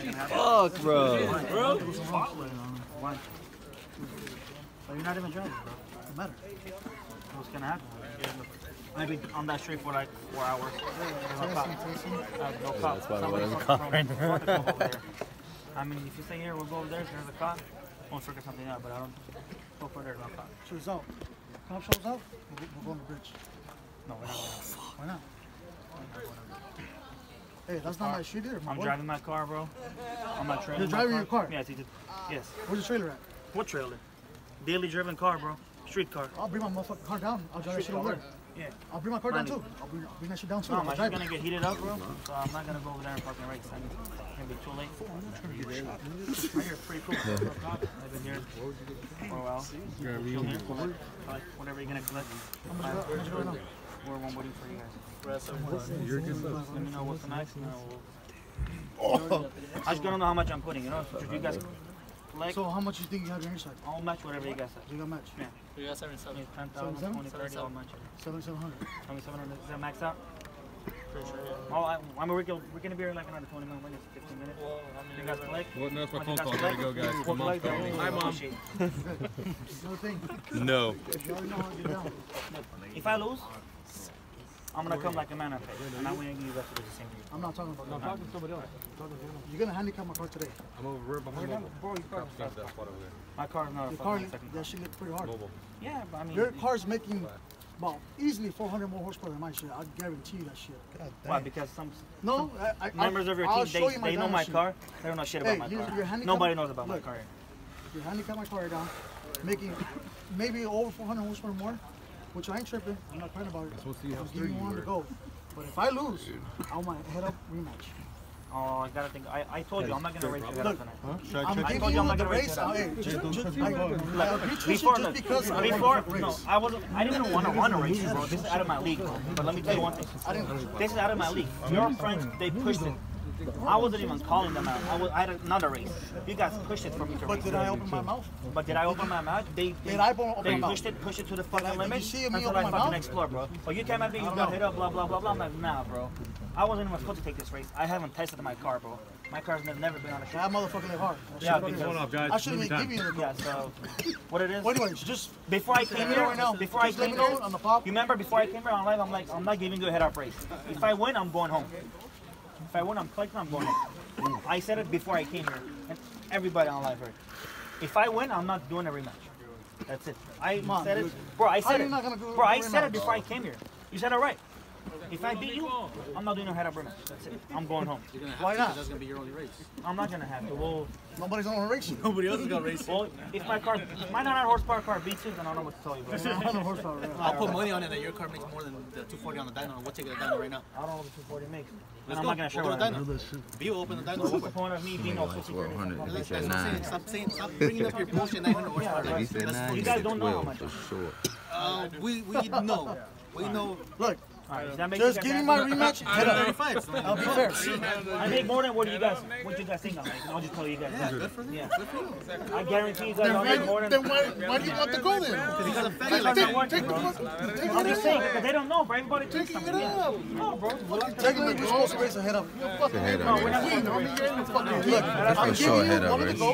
Fuck, bro. Why? But you're not even driving, bro. Doesn't matter. What's gonna happen? I've been on that street for like four hours. There's no cop. Uh, no cop. that's why Somebody there's a fucking cop right there. fucking over there. I mean, if you stay here, we'll go over there. There's a cop, we'll figure something out. But I don't go for there. No cop. Shows out. Cop shows out. We'll, we'll go on the bridge. No, we're not. going Why not? Hey, that's not my shit either. My I'm boy. driving my car, bro. I'm not trailing. You're my driving your car? Yes, he did. Yes. Where's the trailer at? What trailer? Daily driven car, bro. Street car. I'll bring my motherfucking car down. I'll drive that shit over there. Yeah. I'll bring my car down too. I'll bring, I'll bring that shit down too. No, I'll my shit's gonna get heated up, bro. So I'm not gonna go over there and fucking race. I mean, it's gonna be too late. Right here, it's pretty cool. I've been here for a while. Chill here. Like, whatever you're gonna collect. How much you got now? We're one waiting for you guys. Let me know what's next. And then we'll... I just don't know how much I'm putting, you know? So you guys collect, So how much you think you have on your side? I'll match whatever you guys say. You got match? Yeah. We got 77. 10,000, 20, 30, I'll match it. Seven seven hundred. 2700, is that max out? Pretty sure, yeah. Oh, I, I mean, we're, gonna- we're gonna be here in like another 20 minutes, 15 minutes. Well, I mean, You guys uh, collect? Well, no, it's my phone call. guys Gotta go, guys. My mom's calling Hi, mom. appreciate it. Another thing. No. You already know how to get. If I lose, I'm gonna come like a man and pay. And I'm gonna give you guys to do the same thing. I'm not talking about that. Talking to somebody else. You're gonna handicap my car today. I'm over right behind mobile. Bro, your car, Stop that spot over there. my car's not a Your car, fucking second. that shit looks pretty hard. Mobile. Yeah, but I mean, Your car's making about easily 400 more horsepower than my shit. I guarantee you that shit. why? Because some No, I, I, members of your I'll team, they, you they know my shit. car. They don't know shit about Hey, my you're- car. you're handicap- Nobody knows about Look. my car. You handicap my car down, making maybe over 400 horsepower more, which I ain't tripping. I'm not crying about it. Just want see how I'm giving you you one to go. But if I lose, I might head up rematch. Oh, I gotta think. I, I told you I'm not gonna race you guys tonight. I'm I giving told you you I'm not gonna race it. Hey, just, just, I, I to Before, just because I before, want no. I wasn't. I didn't even want to want to race, bro. This is out of my league, bro. But let me tell you one thing. This is out of my league. Your friends, they pushed it. I wasn't even calling them out. I, was, I had another race. You guys pushed it for me to But race. did I open my mouth? But did I open my mouth? They, they, Did I open- open they my pushed mouth? it, pushed it to the I- fucking did limit you see me until open I my fucking mouth? explore, bro. But you came at me, you got know. hit up, blah, blah, blah, blah. I'm like, nah, bro. I wasn't even supposed to take this race. I haven't tested my car, bro. My car's never, never been on a shit. That motherfucker live hard. That Yeah, shit because- Going off, guys. I shouldn't Movie even give you the Yeah, so what it is? Well, anyways, just Before I came let here, know right now. before I Just let came here, on the pop. you remember before I came here on live, I'm like, I'm not giving you a head up race. If I win, I'm going home. If I win, I'm collecting, I'm going home. I said it before I came here, and everybody on live heard. If I win, I'm not doing a rematch. That's it. I on, said it, bro. I said it, not gonna do bro. I said it before I came here. You said it right. If I beat you, I'm not doing a head up rematch. That's it. I'm going home. You're gonna have Why to, not? 'cause That's gonna be your only race. I'm not gonna have to. Well, Nobody's gonna race you. Nobody else is gonna race. well, if my car, if my 900 horsepower car beats you, then I don't know what to tell you, bro. 100 horsepower. yeah. I'll put money on it that your car makes more than the 240 on the dyno. We'll take the dyno right now. I don't know what the 240 makes. And Let's I'm go. not gonna share we'll what go I to know. the dyno. View open the dyno. What's the point of me being all like 50 1200 if he That's said what I'm saying. nine. Stop saying. Stop bringing up your bullshit 900 horsepower. Yeah, If he said Let's- nine, you guys don't know how much. for sure. Uh, we we know. We know. Look, Alright, does that make just give me my rematch. Head up. 35. So I'll be fair. I make more than what do you guys what you guys think I make. I'll just tell you guys. yeah, good for them. Yeah. Good for you. I guarantee you guys I'll make more than Then why, why do you want to go then? Because he's a fatty That's like not Take the bro. fucking, I'm just saying, because they don't know, bro. Everybody thinks Taking something. it Yeah. up. No, bro. Technically, we're supposed to race a head up. It's a head No, up we're not race. going to race. Look, I'm For giving sure, you head up one to race. go.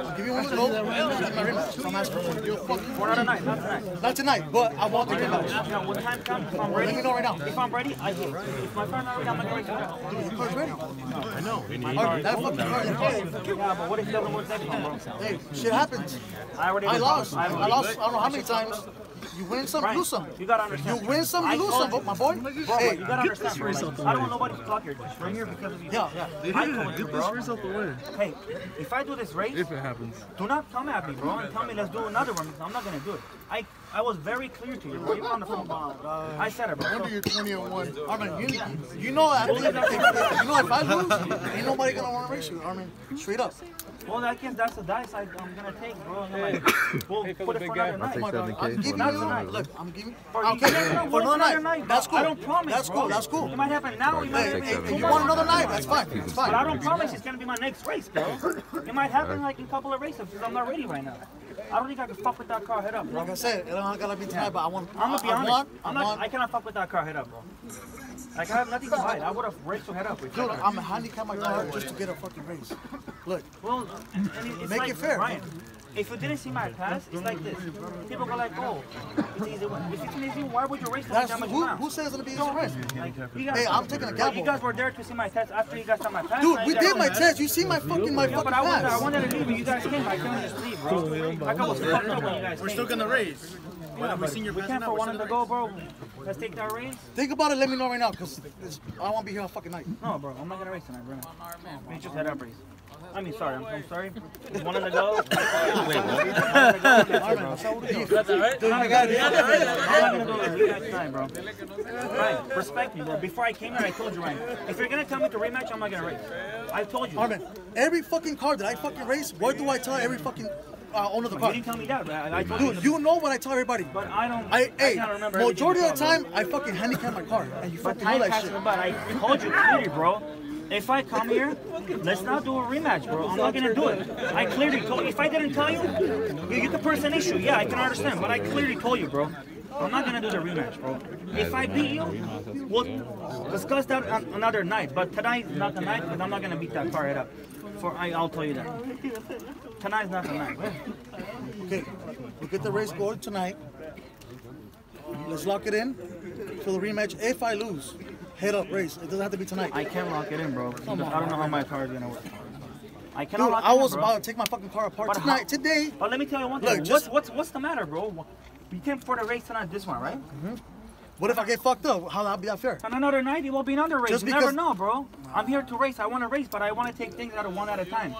I'll give you one to go. That's my rematch. I'm asking for you. We're not tonight, not tonight. Not tonight, but I want the rematch. Now, when time comes, I'm ready, Let me know right now. If I'm ready, I hit. If my car's not ready, I'm not going to race it. The car's ready. I know. Alright, that fucking car. Yeah, but what if it doesn't work next time, bro? Hey, shit happens. I already I lost. I I lost. I don't know how many times. You win some, you lose some. You gotta understand. You win some, I you lose some, you. my boy. Bro, Hey, you gotta understand, bro. Like, I don't want nobody to talk here. Just right here because of you. yeah, yeah. I told you, bro. result the win. Hey, if I do this race, If it happens. do not come at me, bro, and tell me let's do another one. I'm not gonna do it. I I was very clear to you, bro. You were on the phone. I said it, bro. Wonder you're 20 and 1. I mean, you, you know that. If, if, you know if I lose, ain't nobody gonna want to race you. I mean, straight up. Well, I guess that's the dice I, I'm gonna take, bro. And I'm like, we'll put it for another I'll night. take my God, 7K I'm giving you. night. Look, I'm giving. Or Okay, you never know for what another another night. night, That's bro. I cool. don't promise, That's bro. cool. That's cool. It might happen now. It might Hey, happen hey, in if you want another night, that's fine. That's fine. But I don't promise it's gonna be my next race, bro. It might happen like in a couple of races because I'm not ready right now. I don't think I can fuck with that car head up, bro. Like I said, it don't gotta be tonight, but I want. I'm gonna be I honest. want. I'm I not. want. I cannot fuck with that car head up, bro. Like I have nothing to hide. I would have raced your head up. Dude. I'm handicap my car just to get a fucking race. Look, Well, and it's Make like, it fair. Ryan, if you didn't see my past, it's like this. People go like, oh, it's easy. If it's an easy, why would you race for that's that much who, miles? who says it's gonna be easy race? Like, guys, Hey, I'm taking a gamble. You guys were there to see my test after you guys saw my past. Dude, we did my test. You see my fucking my Yeah, fucking but I wanted, I wanted to leave, but you guys came. I couldn't just leave, bro. Like I was fucked up when you guys We're came. still gonna race. Whether we seen your We pass or can't for one still to gonna go, bro. Let's take that race. Think about it. Let me know right now, cause I don't be here all fucking night. No, bro, I'm not gonna race tonight, bro. We just head up race. I mean, sorry, I'm, I'm sorry. One of the go. I'm not gonna go with you guys tonight, bro. Right, respect me, bro. Before I came here, I told you, Ryan. If you're gonna tell me to rematch, I'm not gonna race. I told you. Arman, every fucking car that I fucking race, what do I tell every fucking uh, owner of the You car? didn't tell me that, but I, I told. Dude, you know what I tell everybody. But I don't. I, hey, can't remember majority of the told me. time, I fucking handicap my car, and you But fucking know that shit. by. I told you clearly, bro. If I come here, let's not do a rematch, bro. I'm not gonna do it. I clearly told you. If I didn't tell you, you, could press an issue. Yeah, I can understand. But I clearly told you, bro. I'm not gonna do the rematch, bro. If I beat you, we'll discuss that on another night. But tonight's not the night because I'm not gonna beat that car head up. For I, I'll tell you that. Tonight's not the night. Okay, we get the race going tonight. Let's lock it in for the rematch. If I lose, head up race. It doesn't have to be tonight. I can't lock it in, bro. Because I don't know how my car is gonna work. I cannot Dude, lock I it in, was bro. about to take my fucking car apart But tonight, today. But let me tell you one Look, thing. just- what's what's what's the matter, bro? You came for the race tonight, this one, right? Mhm. What if I get fucked up? How that be that fair? On another night, it will be another race. Just you never because- know, bro. I'm here to race. I want to race, but I want to take things out of one at a time.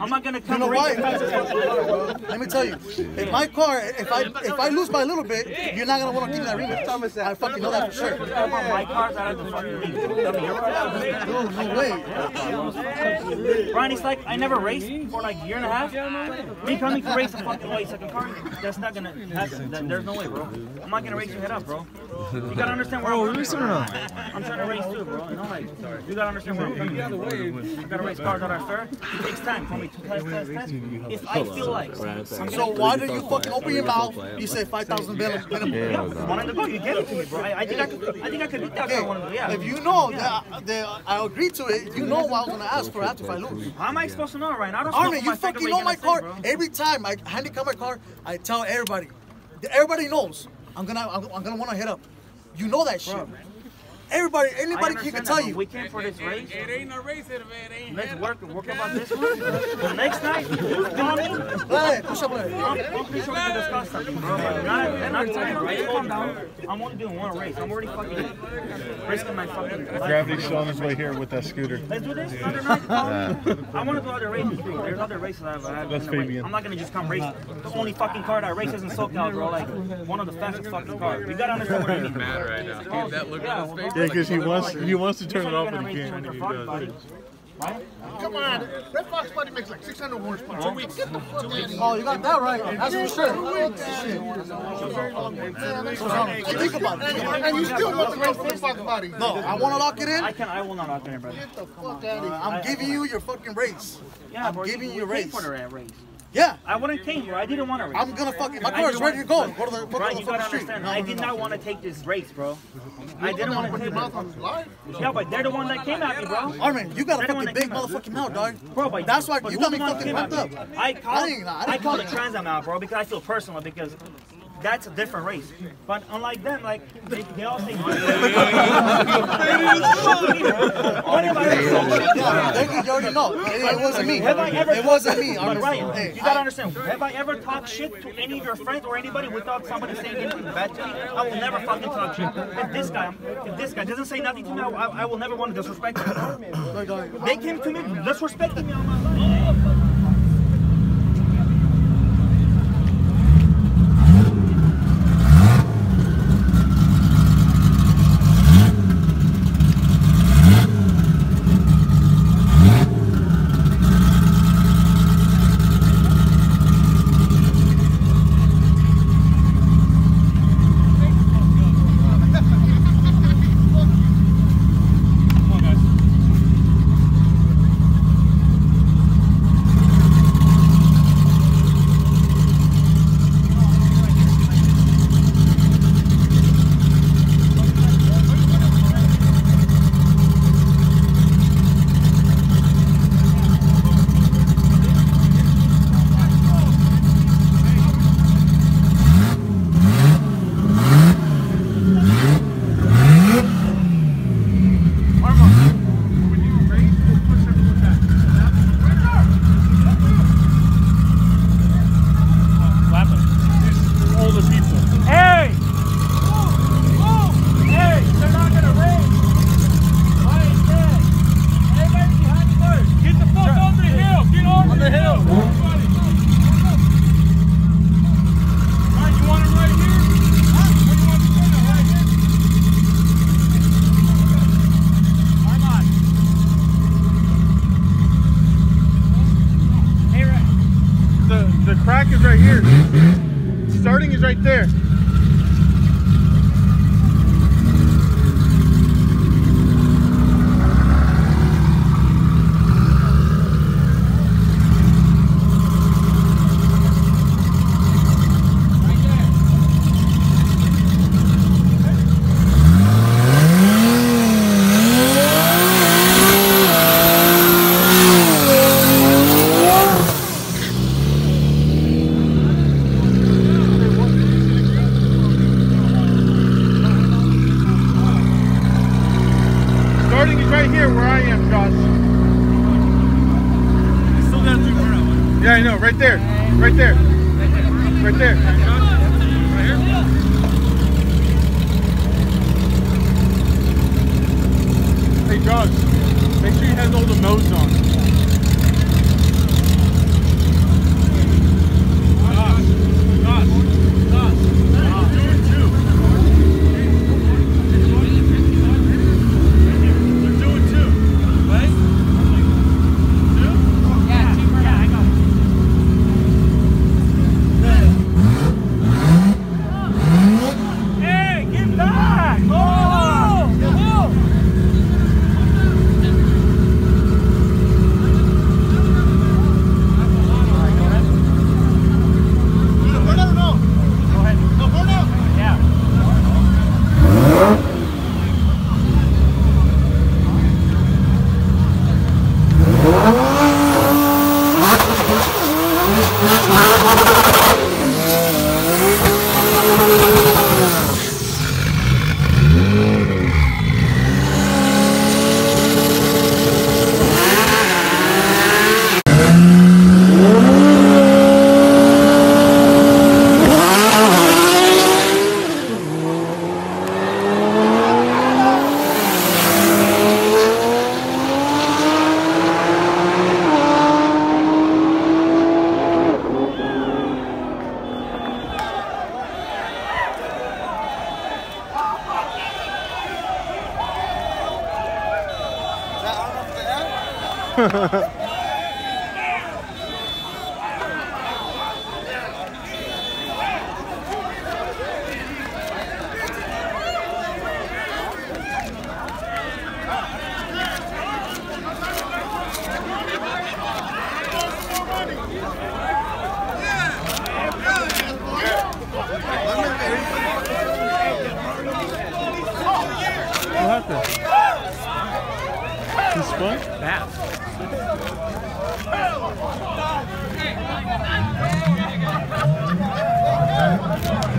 I'm not gonna come. You know why? as fast as possible. Let me tell you, if my car, if I if I lose by a little bit, you're not gonna want to give me that rematch. Uh, I fucking know that for sure. My car's out of the fucking league. Tell me, you're right. Dude, no way. Brian, it's like I never raced for like a year and a half. Me coming to race a fucking way second car, that's not gonna happen. That- There's no way, bro. I'm not gonna race your head up, bro. You gotta understand where I'm coming from. I'm trying to race too, bro. You know, like, you gotta understand where I'm coming from. You gotta race cars that are fair. It takes time for me to test, test, test. If I feel like I'm So why do you fucking open your mouth? You say five thousand minimum. yeah, wanted to go, you gave it to me, bro. I, I think I could, I think I could beat that car one of yeah. If you know that, that I agree to it, you know what I was gonna ask for after if I lose. How am I supposed to know, right? I don't Arman, know you fucking know my car. Every time I handicap my car, I tell everybody. Everybody knows. I'm gonna I'm, I'm gonna wanna hit up. You know that shit. Everybody, anybody can understand that, tell you. We came for this race. It ain't no race here, man. It ain't Let's work work about this one. The next night, you call me. Hey, push up there. I'm, I'm pretty sure we can discuss something, bro. But not, not tonight, right? Calm down. I'm only doing one race. I'm already fucking risking my fucking life. Gravity's showing his way here with that scooter. Let's do this other night. Call. I want to do other races too. There's other races I've, I've That's been to race. Fabian. I'm not gonna just come race. The only fucking car that races in SoCal, bro. Like one of the fastest fucking cars. You gotta understand what I mean. mad right now. Dude, that look Yeah, on his face. Yeah, because he wants he wants to turn it off, gonna he can't. with And your he does. Right? Come on. Red Fox Buddy makes like 600 horsepower. Two weeks. Get the fuck out of here. Oh, you got that right. That's for sure. Shit. Think about it. And you still want to race Red Fox Buddy. No, I want to lock it in. I can. I will not lock it in, brother. Get the fuck out of here. I'm giving you your fucking race. Yeah, I'm giving you a we race. for the race. Yeah, I wouldn't came, bro. I didn't want to race. I'm gonna fucking. My I car is didn't ready to go. Go to the, go Brian, you the gotta fucking street. understand. No, I did no, not no. want to take this race, bro. I didn't want to take mouth it. Yeah, but they're the one that came at me, bro. Arman, you got a They're the one fucking big came at me. motherfucking mouth, dog. Bro, but That's why you got me fucking that pumped up. I call, I ain't- I I, call call the. Trans Am out, bro, because I feel personal because that's a different race. But unlike them, like they, they all say. What have I ever- Yeah, they- you already know. It, wasn't me. Have I ever It wasn't me. But Ryan, you gotta I- understand. Have I ever talked shit to any of your friends or anybody without somebody saying anything bad to me? I will never fucking talk shit. If this guy, if this guy doesn't say nothing to me, I, I will never want to disrespect him. They came to me disrespecting me on my life. Here. Starting is right there. Starting is right here where I am, Josh. Still got three burnout. I know. Right there. Right there. Right there. Hey, Josh. Make sure you have all the modes on. Hey, get back! Oh! No burnout or no? Go ahead. No burnout? Yeah. What spun? Bad. Thank you.